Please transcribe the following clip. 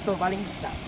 foto paling tak